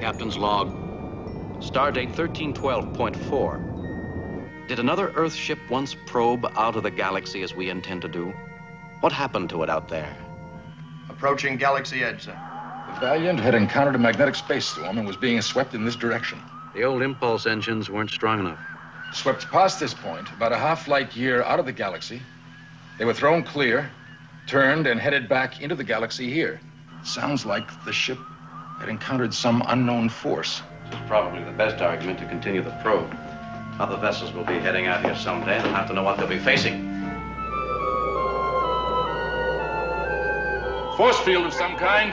Captain's log. Stardate 1312.4. Did another Earth ship once probe out of the galaxy as we intend to do? What happened to it out there? Approaching galaxy edge, sir. The Valiant had encountered a magnetic space storm and was being swept in this direction. The old impulse engines weren't strong enough. Swept past this point, about a half light year out of the galaxy, they were thrown clear, turned, and headed back into the galaxy here. Sounds like the ship had encountered some unknown force. This is probably the best argument to continue the probe. Other vessels will be heading out here someday and have to know what they'll be facing. Force field of some kind.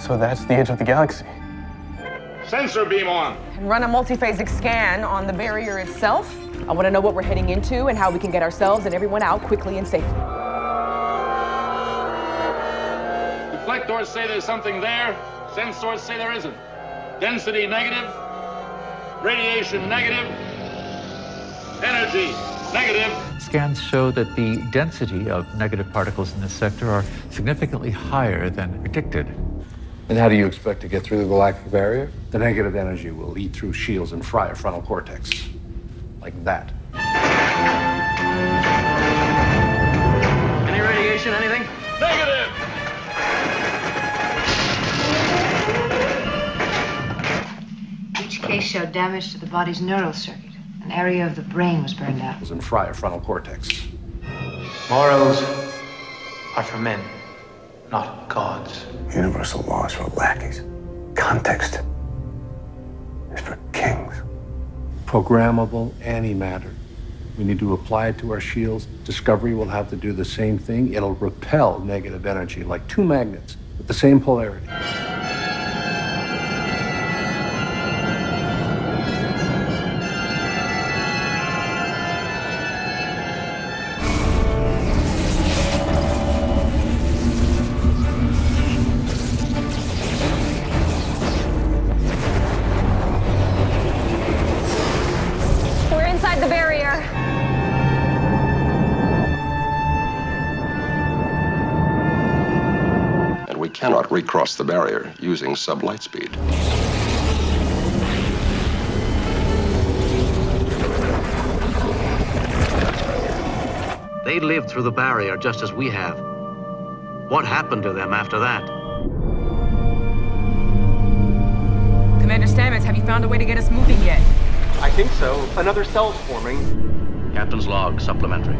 So that's the edge of the galaxy. Sensor beam on. And run a multiphasic scan on the barrier itself. I want to know what we're heading into and how we can get ourselves and everyone out quickly and safely. Deflectors say there's something there. Sensors say there isn't. Density negative. Radiation negative. Energy negative. Scans show that the density of negative particles in this sector are significantly higher than predicted. And how do you expect to get through the galactic barrier? The negative energy will eat through shields and fry a frontal cortex. Like that. Any radiation, anything? Negative. Each case showed damage to the body's neural circuit. An area of the brain was burned out. And fry a frontal cortex. Morals are for men, not gods. Universal laws for lackeys. Context is for kings. Programmable antimatter. We need to apply it to our shields. Discovery will have to do the same thing. It'll repel negative energy like two magnets with the same polarity. Cannot recross the barrier using sublight speed. They lived through the barrier just as we have. What happened to them after that? Commander Stamets, have you found a way to get us moving yet? I think so. Another cell's forming. Captain's log, supplementary.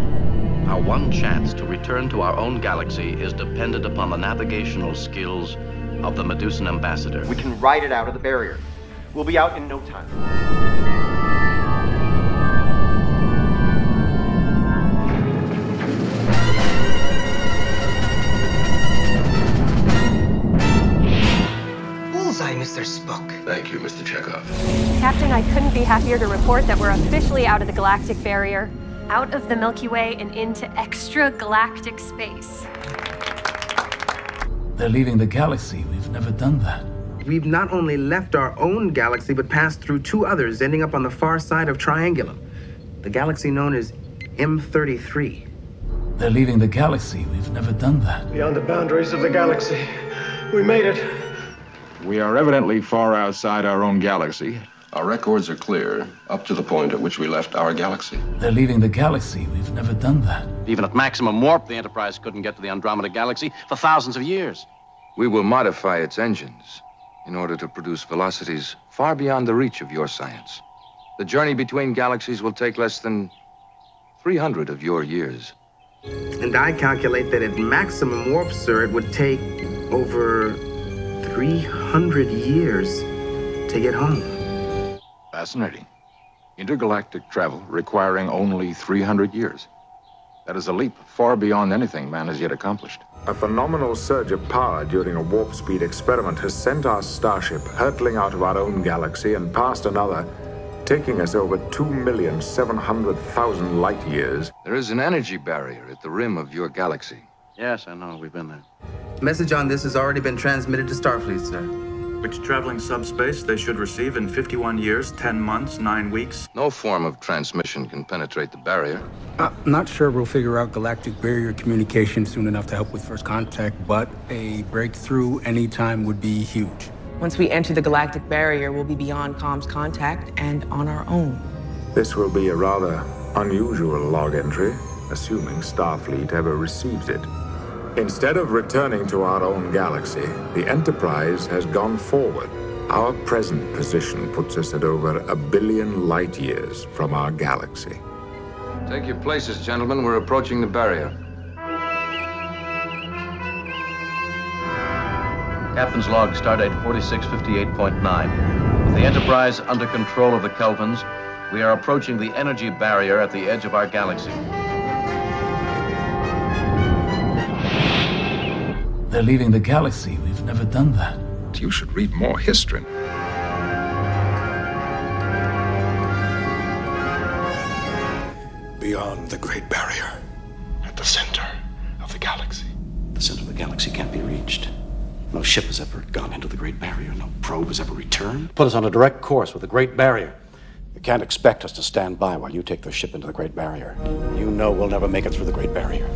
Our one chance to return to our own galaxy is dependent upon the navigational skills of the Medusan ambassador. We can ride it out of the barrier. We'll be out in no time. Bullseye, Mr. Spock. Thank you, Mr. Chekov. Captain, I couldn't be happier to report that we're officially out of the galactic barrier, out of the Milky Way and into extragalactic space. They're leaving the galaxy. We've never done that. We've not only left our own galaxy, but passed through two others, ending up on the far side of Triangulum, the galaxy known as M33. They're leaving the galaxy. We've never done that. Beyond the boundaries of the galaxy. We made it. We are evidently far outside our own galaxy. Our records are clear up to the point at which we left our galaxy. They're leaving the galaxy. We've never done that. Even at maximum warp, the Enterprise couldn't get to the Andromeda Galaxy for thousands of years. We will modify its engines in order to produce velocities far beyond the reach of your science. The journey between galaxies will take less than 300 of your years. And I calculate that at maximum warp, sir, it would take over 300 years to get home. Fascinating. Intergalactic travel requiring only 300 years. That is a leap far beyond anything man has yet accomplished. A phenomenal surge of power during a warp speed experiment has sent our starship hurtling out of our own galaxy and past another, taking us over 2,700,000 light years. There is an energy barrier at the rim of your galaxy. Yes, I know. We've been there. Message on this has already been transmitted to Starfleet, sir. Which traveling subspace they should receive in 51 years, 10 months, 9 weeks. No form of transmission can penetrate the barrier. I'm not sure we'll figure out galactic barrier communication soon enough to help with first contact, but a breakthrough anytime would be huge. Once we enter the galactic barrier, we'll be beyond comms contact and on our own. This will be a rather unusual log entry, assuming Starfleet ever receives it. Instead of returning to our own galaxy, the Enterprise has gone forward. Our present position puts us at over a billion light years from our galaxy. Take your places, gentlemen. We're approaching the barrier. Captain's log, stardate 4658.9. With the Enterprise under control of the Kelvans, we are approaching the energy barrier at the edge of our galaxy. They're leaving the galaxy. We've never done that. You should read more history. Beyond the Great Barrier. At the center of the galaxy. The center of the galaxy can't be reached. No ship has ever gone into the Great Barrier. No probe has ever returned. Put us on a direct course with the Great Barrier. You can't expect us to stand by while you take the ship into the Great Barrier. You know we'll never make it through the Great Barrier.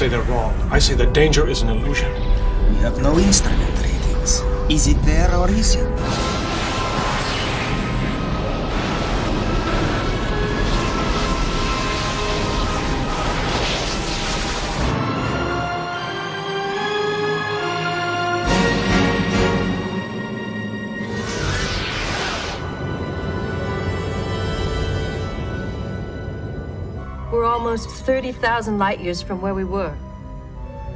Say they're wrong. I say the danger is an illusion. We have no instrument readings. Is it there or is it? Almost 30,000 light years from where we were.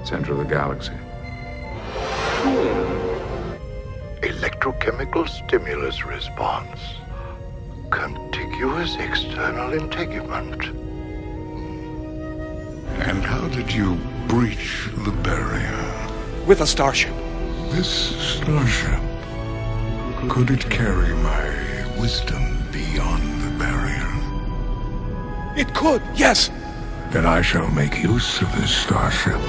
Center of the galaxy. Hmm. Electrochemical stimulus response. Contiguous external integument. Hmm. And how did you breach the barrier? With a starship. This starship. Could it carry my wisdom beyond the barrier? It could, yes. Then I shall make use of this starship.